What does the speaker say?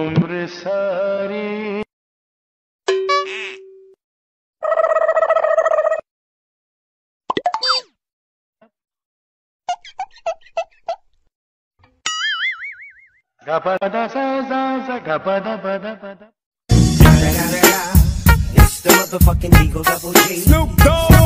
उम्र सारी Gapada sa sa sa gapada pada pada. It's the motherfucking Eagle Double G. Snoop Dogg.